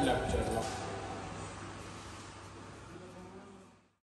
Öyle yapacağız.